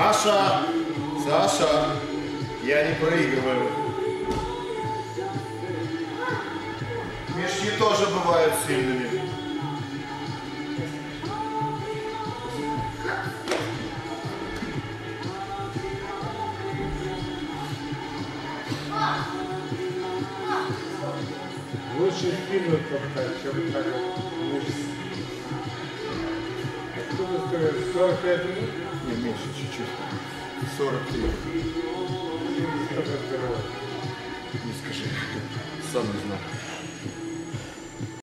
Саша! Саша! Я не проигрываю. Мешки тоже бывают сильными. Лучше спину топтать, чем так стоит? 45 минут? Не, меньше чуть-чуть. 43. Что разбирать? Не скажи. Сам не знаю.